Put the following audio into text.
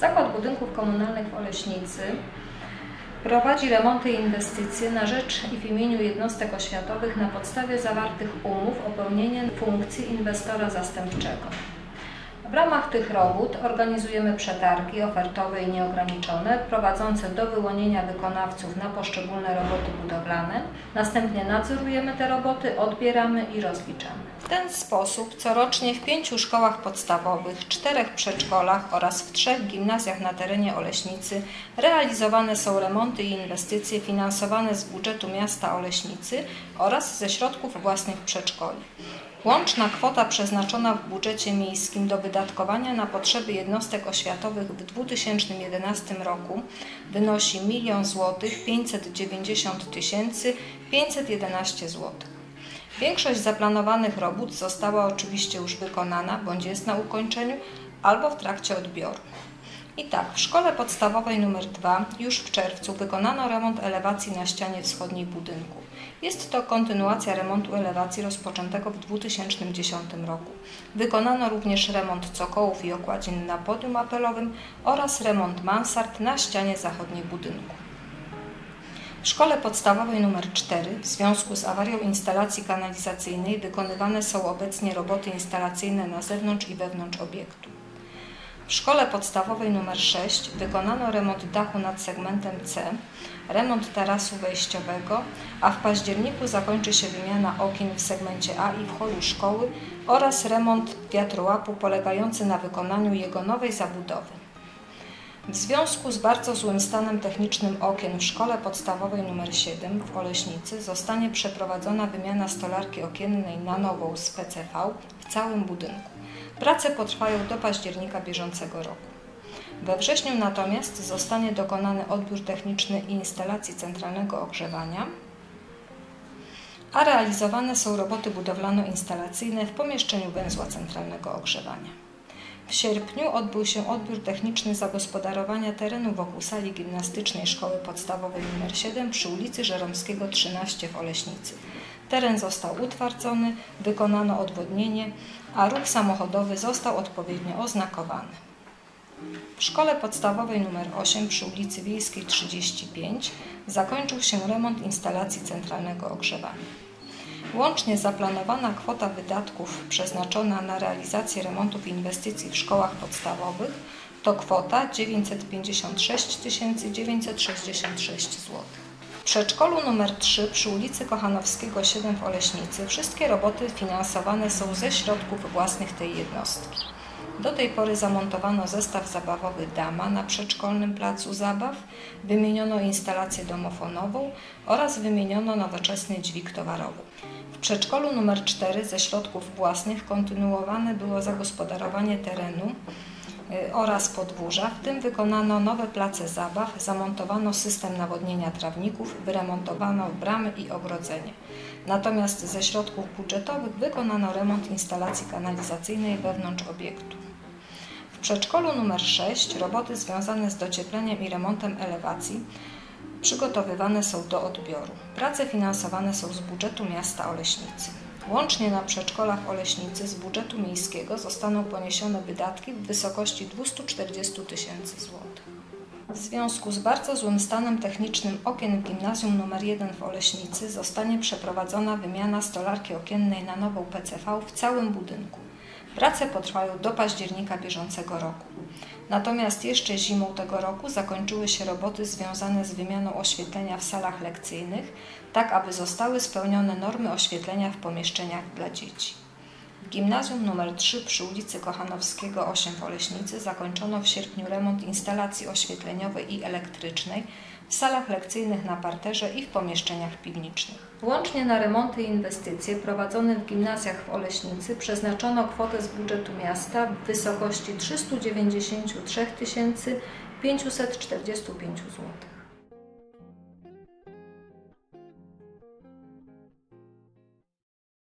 Zakład Budynków Komunalnych w Oleśnicy prowadzi remonty i inwestycje na rzecz i w imieniu jednostek oświatowych na podstawie zawartych umów o pełnienie funkcji inwestora zastępczego. W ramach tych robót organizujemy przetargi ofertowe i nieograniczone, prowadzące do wyłonienia wykonawców na poszczególne roboty budowlane. Następnie nadzorujemy te roboty, odbieramy i rozliczamy. W ten sposób corocznie w pięciu szkołach podstawowych, czterech przedszkolach oraz w trzech gimnazjach na terenie Oleśnicy realizowane są remonty i inwestycje finansowane z budżetu miasta Oleśnicy oraz ze środków własnych przedszkoli. Łączna kwota przeznaczona w budżecie miejskim do wydatkowania na potrzeby jednostek oświatowych w 2011 roku wynosi 1 zł 590 511 zł. Większość zaplanowanych robót została oczywiście już wykonana bądź jest na ukończeniu albo w trakcie odbioru. I tak, w szkole podstawowej nr 2 już w czerwcu wykonano remont elewacji na ścianie wschodniej budynku. Jest to kontynuacja remontu elewacji rozpoczętego w 2010 roku. Wykonano również remont cokołów i okładzin na podium apelowym oraz remont mansard na ścianie zachodniej budynku. W szkole podstawowej nr 4 w związku z awarią instalacji kanalizacyjnej wykonywane są obecnie roboty instalacyjne na zewnątrz i wewnątrz obiektu. W szkole podstawowej nr 6 wykonano remont dachu nad segmentem C, remont tarasu wejściowego, a w październiku zakończy się wymiana okien w segmencie A i w holu szkoły oraz remont wiatrołapu polegający na wykonaniu jego nowej zabudowy. W związku z bardzo złym stanem technicznym okien w szkole podstawowej nr 7 w Oleśnicy zostanie przeprowadzona wymiana stolarki okiennej na nową z PCV w całym budynku. Prace potrwają do października bieżącego roku. We wrześniu natomiast zostanie dokonany odbiór techniczny instalacji centralnego ogrzewania, a realizowane są roboty budowlano-instalacyjne w pomieszczeniu węzła centralnego ogrzewania. W sierpniu odbył się odbiór techniczny zagospodarowania terenu wokół sali gimnastycznej Szkoły Podstawowej nr 7 przy ulicy Żeromskiego 13 w Oleśnicy. Teren został utwardzony, wykonano odwodnienie, a ruch samochodowy został odpowiednio oznakowany. W szkole podstawowej nr 8 przy ulicy Wiejskiej 35 zakończył się remont instalacji centralnego ogrzewania. Łącznie zaplanowana kwota wydatków przeznaczona na realizację remontów inwestycji w szkołach podstawowych to kwota 956 966 zł. Przedszkolu nr 3 przy ulicy Kochanowskiego 7 w Oleśnicy wszystkie roboty finansowane są ze środków własnych tej jednostki. Do tej pory zamontowano zestaw zabawowy Dama na przedszkolnym placu zabaw, wymieniono instalację domofonową oraz wymieniono nowoczesny dźwig towarowy. W przedszkolu nr 4 ze środków własnych kontynuowane było zagospodarowanie terenu oraz podwórza, w tym wykonano nowe place zabaw, zamontowano system nawodnienia trawników, wyremontowano bramy i ogrodzenie. Natomiast ze środków budżetowych wykonano remont instalacji kanalizacyjnej wewnątrz obiektu. W przedszkolu nr 6 roboty związane z dociepleniem i remontem elewacji przygotowywane są do odbioru. Prace finansowane są z budżetu miasta Oleśnicy. Łącznie na przedszkolach Oleśnicy z budżetu miejskiego zostaną poniesione wydatki w wysokości 240 tysięcy złotych. W związku z bardzo złym stanem technicznym okien w gimnazjum nr 1 w Oleśnicy zostanie przeprowadzona wymiana stolarki okiennej na nową PCV w całym budynku. Prace potrwają do października bieżącego roku. Natomiast jeszcze zimą tego roku zakończyły się roboty związane z wymianą oświetlenia w salach lekcyjnych, tak aby zostały spełnione normy oświetlenia w pomieszczeniach dla dzieci. W gimnazjum nr 3 przy ulicy Kochanowskiego 8 w Oleśnicy zakończono w sierpniu remont instalacji oświetleniowej i elektrycznej w salach lekcyjnych na parterze i w pomieszczeniach piwniczych. Łącznie na remonty i inwestycje prowadzone w gimnazjach w Oleśnicy przeznaczono kwotę z budżetu miasta w wysokości 393 545 zł.